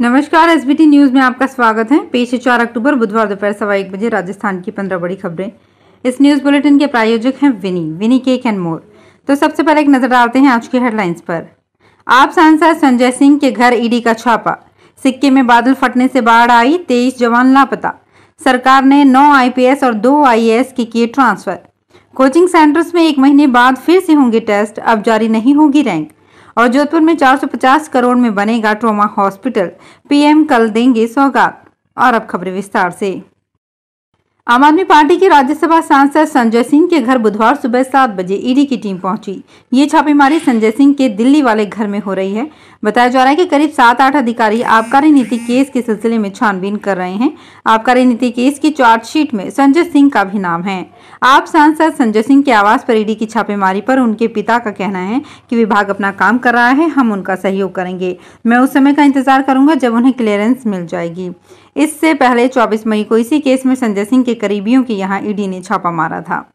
नमस्कार SBT news में आपका स्वागत है। पेश है चार अक्टूबर, बुधवार दोपहर सवा एक बजे, राजस्थान की पंद्रह बड़ी खबरें। इस न्यूज़ बुलेटिन के प्रायोजक हैं विनी विनी केक एंड मोर तो सबसे पहले एक नज़र डालते हैं आज की हेडलाइंस पर। आप सांसद संजय सिंह के घर ईडी का छापा। सिक्के में बादल फटने से बाढ़ आई, तेईस जवान लापता। सरकार ने नौ आईपीएस और दो आईएएस की किए ट्रांसफ़र कोचिंग सेंटर्स में एक महीने बाद फिर से होंगे टेस्ट अब जारी नहीं होगी रैंक और जोधपुर में 450 करोड़ में बनेगा ट्रोमा हॉस्पिटल। पीएम कल देंगे सौगात। और अब खबरें विस्तार से। आम आदमी पार्टी के राज्यसभा सांसद संजय सिंह के घर बुधवार सुबह सात बजे ईडी की टीम पहुँची। ये छापेमारी संजय सिंह के दिल्ली वाले घर में हो रही है। बताया जा रहा है कि करीब सात आठ अधिकारी आबकारी नीति केस के सिलसिले में छानबीन कर रहे हैं। आबकारी नीति केस की चार्जशीट में संजय सिंह का भी नाम है। आप सांसद संजय सिंह के आवास पर ईडी की छापेमारी पर उनके पिता का कहना है कि विभाग अपना काम कर रहा है, हम उनका सहयोग करेंगे। मैं उस समय का इंतज़ार करूँगा जब उन्हें क्लियरेंस मिल जाएगी। इससे पहले 24 मई को इसी केस में संजय सिंह के करीबियों के यहाँ ईडी ने छापा मारा था।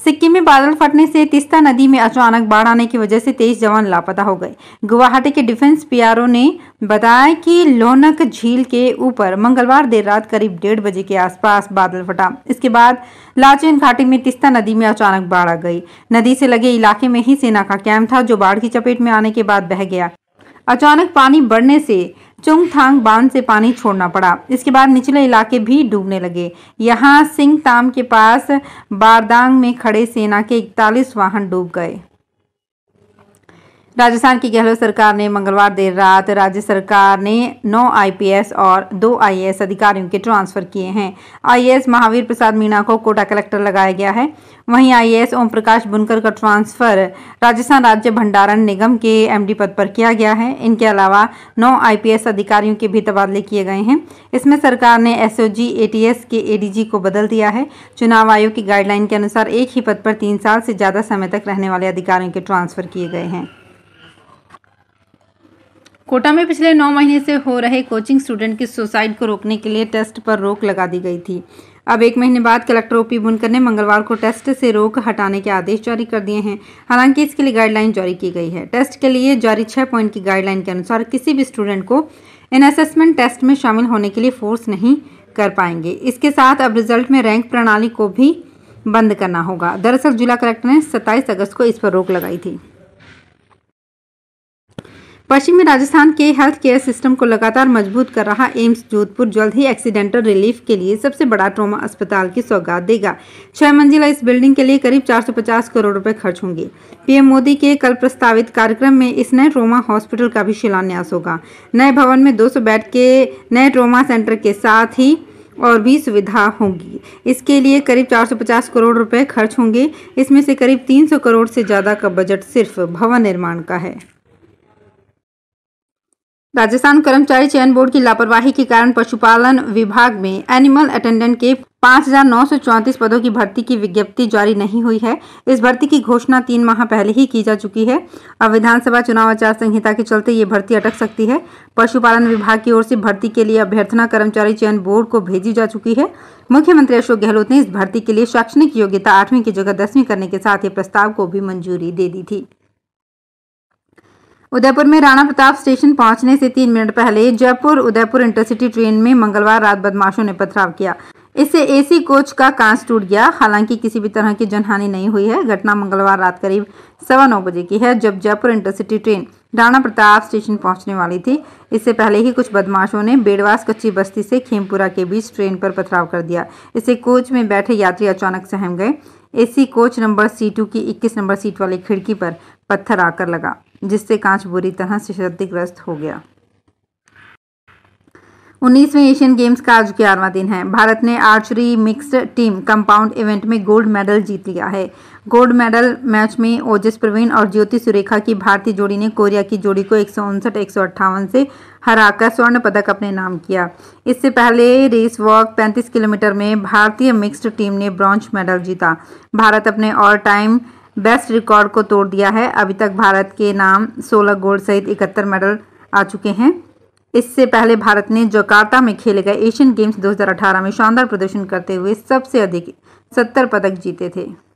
सिक्किम में बादल फटने से तिस्ता नदी में अचानक बाढ़ आने की वजह से तेईस जवान लापता हो गए। गुवाहाटी के डिफेंस पीआरओ ने बताया कि लोनक झील के ऊपर मंगलवार देर रात करीब डेढ़ बजे के आसपास बादल फटा। इसके बाद लाचेन घाटी में तिस्ता नदी में अचानक बाढ़ आ गई। नदी से लगे इलाके में ही सेना का कैंप था, जो बाढ़ की चपेट में आने के बाद बह गया। अचानक पानी बढ़ने से चुंगथांग बाँध से पानी छोड़ना पड़ा। इसके बाद निचले इलाके भी डूबने लगे। यहाँ सिंह ताम के पास बारदांग में खड़े सेना के इकतालीस वाहन डूब गए। राजस्थान की गहलोत सरकार ने मंगलवार देर रात राज्य सरकार ने नौ आईपीएस और दो आईएएस अधिकारियों के ट्रांसफ़र किए हैं। आईएएस महावीर प्रसाद मीणा को कोटा कलेक्टर लगाया गया है। वहीं आईएएस ओम प्रकाश बुनकर का ट्रांसफ़र राजस्थान राज्य भंडारण निगम के एमडी पद पर किया गया है। इनके अलावा नौ आईपीएस अधिकारियों के भी तबादले किए गए हैं। इसमें सरकार ने एसओजी, एटीएस के एडीजी को बदल दिया है। चुनाव आयोग की गाइडलाइन के अनुसार एक ही पद पर तीन साल से ज़्यादा समय तक रहने वाले अधिकारियों के ट्रांसफ़र किए गए हैं। कोटा में पिछले नौ महीने से हो रहे कोचिंग स्टूडेंट की सुसाइड को रोकने के लिए टेस्ट पर रोक लगा दी गई थी। अब एक महीने बाद कलेक्टर ओपी बुनकर ने मंगलवार को टेस्ट से रोक हटाने के आदेश जारी कर दिए हैं। हालाँकि इसके लिए गाइडलाइन जारी की गई है। टेस्ट के लिए जारी छह पॉइंट की गाइडलाइन के अनुसार किसी भी स्टूडेंट को इन असेसमेंट टेस्ट में शामिल होने के लिए फोर्स नहीं कर पाएँगे। इसके साथ अब रिज़ल्ट में रैंक प्रणाली को भी बंद करना होगा। दरअसल जिला कलेक्टर ने सत्ताईस अगस्त को इस पर रोक लगाई थी। पश्चिमी राजस्थान के हेल्थ केयर सिस्टम को लगातार मज़बूत कर रहा एम्स जोधपुर जल्द ही एक्सीडेंटल रिलीफ के लिए सबसे बड़ा ट्रोमा अस्पताल की सौगात देगा। छह मंजिला इस बिल्डिंग के लिए करीब 450 करोड़ रुपए खर्च होंगे। पीएम मोदी के कल प्रस्तावित कार्यक्रम में इस नए ट्रोमा हॉस्पिटल का भी शिलान्यास होगा। नए भवन में दो सौ बेड के नए ट्रोमा सेंटर के साथ ही और भी सुविधा होगी। इसके लिए करीब 450 करोड़ रुपए खर्च होंगे। इसमें से करीब 300 करोड़ से ज़्यादा का बजट सिर्फ़ भवन निर्माण का है। राजस्थान कर्मचारी चयन बोर्ड की लापरवाही के कारण पशुपालन विभाग में एनिमल अटेंडेंट के पाँच पदों की भर्ती की विज्ञप्ति जारी नहीं हुई है। इस भर्ती की घोषणा तीन माह पहले ही की जा चुकी है। अब विधानसभा चुनाव आचार संहिता के चलते ये भर्ती अटक सकती है। पशुपालन विभाग की ओर से भर्ती के लिए अभ्यर्थना कर्मचारी चयन बोर्ड को भेजी जा चुकी है। मुख्यमंत्री अशोक गहलोत ने इस भर्ती के लिए शैक्षणिक योग्यता आठवीं की जगह दसवीं करने के साथ ही प्रस्ताव को भी मंजूरी दे दी थी। उदयपुर में राणा प्रताप स्टेशन पहुँचने से तीन मिनट पहले जयपुर उदयपुर इंटरसिटी ट्रेन में मंगलवार रात बदमाशों ने पथराव किया। इससे एसी कोच का कांच टूट गया। हालाँकि किसी भी तरह की जनहानि नहीं हुई है। घटना मंगलवार रात करीब सवा नौ बजे की है, जब Jaipur intercity train Rana Pratap station पहुँचने वाली थी। इससे पहले ही कुछ बदमाशों ने बेड़वास कच्ची बस्ती से खेमपुरा के बीच ट्रेन पर पथराव कर दिया। इससे कोच में बैठे यात्री अचानक सहम गए। एसी कोच नंबर सी की 21 नंबर सीट वाली खिड़की पर पत्थर आकर लगा। जिससे कांच बुरी तरह से क्षतिग्रस्त हो गया। उन्नीसवें एशियन गेम्स का आज ग्यारहवा दिन है। भारत ने archery mixed team compound event में गोल्ड मेडल जीत लिया है। गोल्ड मेडल मैच में ओजस प्रवीण और ज्योति सुरेखा की भारतीय जोड़ी ने कोरिया की जोड़ी को एक सौ से हराकर स्वर्ण पदक अपने नाम किया। इससे पहले रेस वॉक 35 किलोमीटर में भारतीय मिक्स्ड टीम ने ब्रॉन्ज मेडल जीता। भारत अपने ऑल टाइम बेस्ट रिकॉर्ड को तोड़ दिया है। अभी तक भारत के नाम 16 गोल्ड सहित इकहत्तर मेडल आ चुके हैं। इससे पहले भारत ने जकार्ता में खेले गए एशियन गेम्स 2018 में शानदार प्रदर्शन करते हुए सबसे अधिक 70 पदक जीते थे।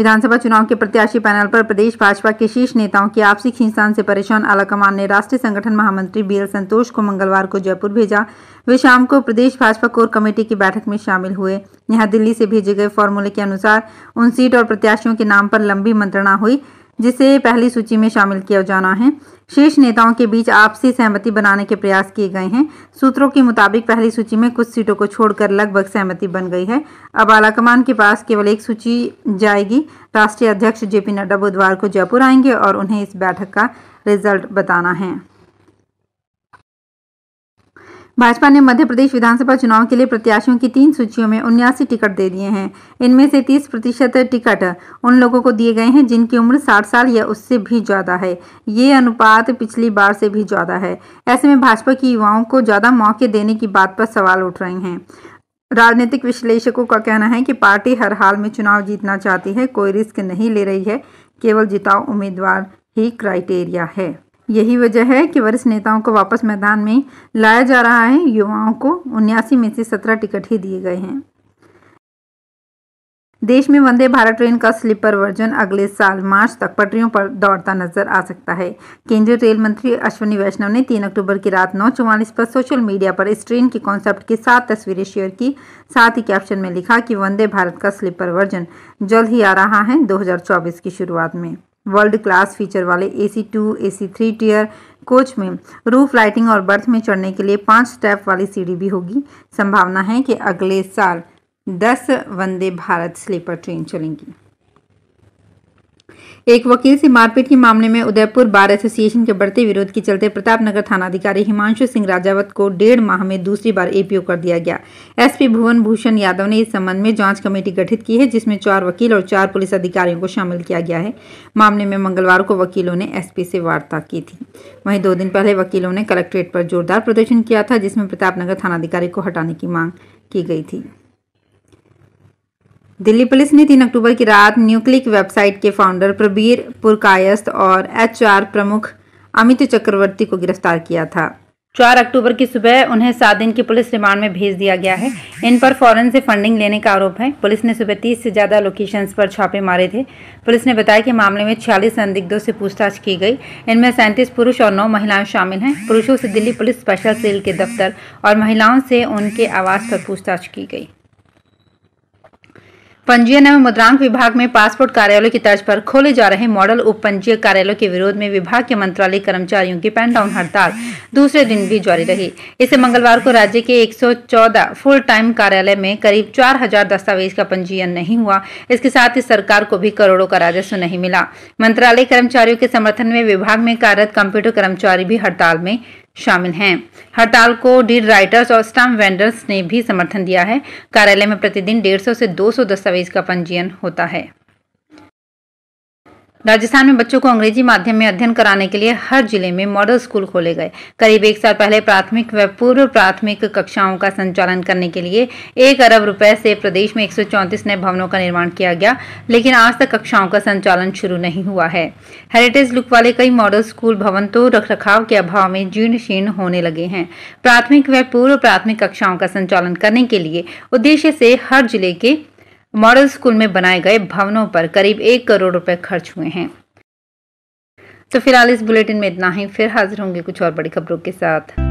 विधानसभा चुनाव के प्रत्याशी पैनल पर प्रदेश भाजपा के शीर्ष नेताओं की आपसी खींचतान से परेशान आलाकमान ने राष्ट्रीय संगठन महामंत्री बीएल संतोष को मंगलवार को जयपुर भेजा। वे शाम को प्रदेश भाजपा कोर कमेटी की बैठक में शामिल हुए। यहाँ दिल्ली से भेजे गए फॉर्मूले के अनुसार उन सीट और प्रत्याशियों के नाम पर लंबी मंत्रणा हुई। जिसे पहली सूची में शामिल किया जाना है। शीर्ष नेताओं के बीच आपसी सहमति बनाने के प्रयास किए गए हैं। सूत्रों के मुताबिक पहली सूची में कुछ सीटों को छोड़कर लगभग सहमति बन गई है। अब आलाकमान के पास केवल एक सूची जाएगी। राष्ट्रीय अध्यक्ष जेपी नड्डा बुधवार को जयपुर आएँगे और उन्हें इस बैठक का रिज़ल्ट बताना है। भाजपा ने मध्य प्रदेश विधानसभा चुनाव के लिए प्रत्याशियों की तीन सूचियों में उन्यासी टिकट दे दिए हैं। इनमें से 30 प्रतिशत टिकट उन लोगों को दिए गए हैं जिनकी उम्र 60 साल या उससे भी ज़्यादा है। ये अनुपात पिछली बार से भी ज़्यादा है। ऐसे में भाजपा की युवाओं को ज़्यादा मौके देने की बात पर सवाल उठ रहे हैं। राजनीतिक विश्लेषकों का कहना है कि पार्टी हर हाल में चुनाव जीतना चाहती है, कोई रिस्क नहीं ले रही है, केवल जिताओ उम्मीदवार ही क्राइटेरिया है। यही वजह है कि वरिष्ठ नेताओं को वापस मैदान में लाया जा रहा है। युवाओं को उन्यासी में से सत्रह टिकट ही दिए गए हैं। देश में वंदे भारत ट्रेन का स्लीपर वर्जन अगले साल मार्च तक पटरियों पर दौड़ता नज़र आ सकता है। केंद्रीय रेल मंत्री अश्विनी वैष्णव ने 3 अक्टूबर की रात नौ चौवालीस पर सोशल मीडिया पर इस ट्रेन के कॉन्सेप्ट की सात तस्वीरें शेयर की। साथ ही कैप्शन में लिखा कि वंदे भारत का स्लीपर वर्जन जल्द ही आ रहा है 2024 की शुरुआत में। वर्ल्ड क्लास फीचर वाले AC two AC three tier coach में रूफ लाइटिंग और बर्थ में चढ़ने के लिए पाँच स्टेप वाली सीढ़ी भी होगी। संभावना है कि अगले साल दस वंदे भारत स्लीपर ट्रेन चलेंगी। एक वकील से मारपीट के मामले में उदयपुर बार एसोसिएशन के बढ़ते विरोध के चलते प्रताप प्रतापनगर थानाधिकारी हिमांशु सिंह राजावत को डेढ़ माह में दूसरी बार एपीओ कर दिया गया। एसपी भुवन भूषण यादव ने इस संबंध में जाँच कमेटी गठित की है, जिसमें चार वकील और चार पुलिस अधिकारियों को शामिल किया गया है। मामले में मंगलवार को वकीलों ने एसपी से वार्ता की थी। वहीं दो दिन पहले वकीलों ने कलेक्ट्रेट पर जोरदार प्रदर्शन किया था, जिसमें प्रतापनगर थानाधिकारी को हटाने की मांग की गई थी। दिल्ली पुलिस ने 3 अक्टूबर की रात न्यूक्लिक वेबसाइट के फाउंडर प्रबीर पुरकायस्त और एचआर प्रमुख अमित चक्रवर्ती को गिरफ़्तार किया था। 4 अक्टूबर की सुबह उन्हें सात दिन की पुलिस रिमांड में भेज दिया गया है। इन पर फॉरन से फंडिंग लेने का आरोप है। पुलिस ने सुबह 30 से ज़्यादा लोकेशंस पर छापे मारे थे। पुलिस ने बताया कि मामले में 46 संदिग्धों से पूछताछ की गई। इनमें सैंतीस पुरुष और नौ महिलाएँ शामिल हैं। पुरुषों से दिल्ली पुलिस स्पेशल सेल के दफ्तर और महिलाओं से उनके आवास पर पूछताछ की गई। पंजीयन एवं मुद्रांक विभाग में पासपोर्ट कार्यालय की तर्ज पर खोले जा रहे मॉडल उप पंजीय कार्यालयों के विरोध में विभाग के मंत्रालय कर्मचारियों की पेन डाउन हड़ताल। दूसरे दिन भी जारी रही। इसे मंगलवार को राज्य के 114 फुल टाइम कार्यालय में करीब 4000 दस्तावेज़ का पंजीयन नहीं हुआ। इसके साथ ही सरकार को भी करोड़ों का राजस्व नहीं मिला। मंत्रालय कर्मचारियों के समर्थन में विभाग में कार्यरत कंप्यूटर कर्मचारी भी हड़ताल में शामिल हैं। हड़ताल को डीड राइटर्स और स्टाम्प वेंडर्स ने भी समर्थन दिया है। कार्यालय में प्रतिदिन 150 से 200 दस्तावेज़ का पंजीयन होता है। राजस्थान में बच्चों को अंग्रेज़ी माध्यम में अध्ययन कराने के लिए हर ज़िले में मॉडल स्कूल खोले गए। करीब एक साल पहले प्राथमिक व पूर्व प्राथमिक कक्षाओं का संचालन करने के लिए एक अरब रुपए से प्रदेश में एक नए भवनों का निर्माण किया गया, लेकिन आज तक कक्षाओं का संचालन शुरू नहीं हुआ है। हेरिटेज लुक वाले कई मॉडल स्कूल भवन तो रखरखाव के अभाव में जीर्ण शीर्ण होने लगे हैं। प्राथमिक व पूर्व प्राथमिक कक्षाओं का संचालन करने के लिए उद्देश्य से हर ज़िले के मॉडल स्कूल में बनाए गए भवनों पर करीब एक करोड़ रुपए खर्च हुए हैं। तो फ़िलहाल इस बुलेटिन में इतना ही। फिर हाजिर होंगे कुछ और बड़ी खबरों के साथ।